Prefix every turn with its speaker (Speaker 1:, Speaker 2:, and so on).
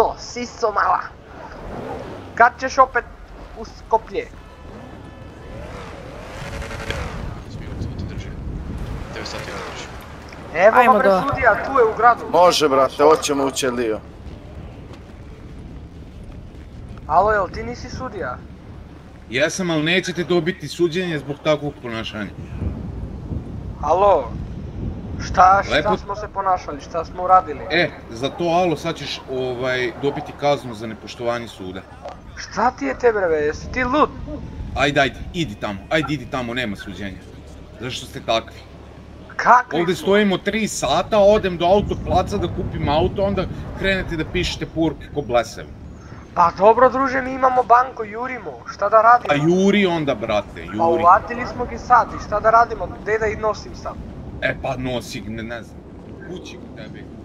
Speaker 1: Siso, siso mala. Kad ćeš opet u Skoplje?
Speaker 2: Smijem se ti drži. 9 sati ga drži.
Speaker 1: Evo
Speaker 3: Ajmo
Speaker 1: ga bre
Speaker 3: do-
Speaker 1: sudija, tu je u gradu.
Speaker 4: Može brate, hoćemo u Ćeliju.
Speaker 1: Alo, jel ti nisi sudija?
Speaker 5: Jesam, ali nećete dobiti suđenje zbog takvog ponašanja.
Speaker 1: Alo? Šta, šta
Speaker 5: Lepo-
Speaker 1: smo se ponašali, šta smo uradili?
Speaker 5: E, za to alo sad ćeš ovaj, dobiti kaznu za nepoštovanje suda.
Speaker 1: Šta ti je te breve, jesi ti lud?
Speaker 5: Ajde, ajde, idi tamo, ajde idi tamo, nema suđenja. Zašto ste takvi?
Speaker 1: Kakvi
Speaker 5: Ovdje stojimo 3 sata, odem do autoplaca da kupim auto, onda krenete da pišete poruke ko blesevi.
Speaker 1: Pa dobro druže, mi imamo banko, jurimo, šta da radimo?
Speaker 5: A juri onda, brate,
Speaker 1: Pa
Speaker 5: juri.
Speaker 1: uvatili smo ga sad i šta da radimo, gdje da ih nosim sad?
Speaker 5: É pá, não assim, nas NASA. Que está a ver com o